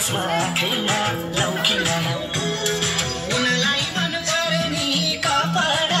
त्यसमा छैन लौकिन उनलाई कपडा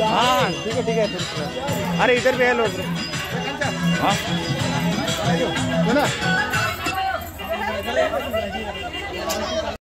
हाँ ठीक है ठीक है अरे इधर भी है लोग। हाँ। ना